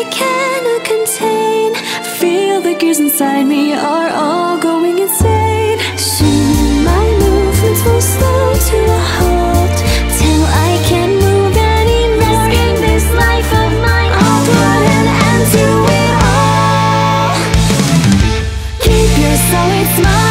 I cannot contain. Feel the gears inside me are all going insane. Soon my movements will slow to a halt Till I can't move anymore in this life of mine. I'll put an end to it all. Keep your solid smile.